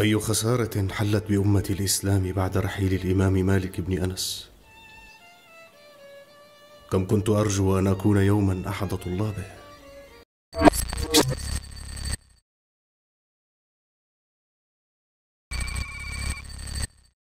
أي خسارة حلت بأمة الإسلام بعد رحيل الإمام مالك بن أنس؟ كم كنت أرجو أن أكون يوما أحد طلابه.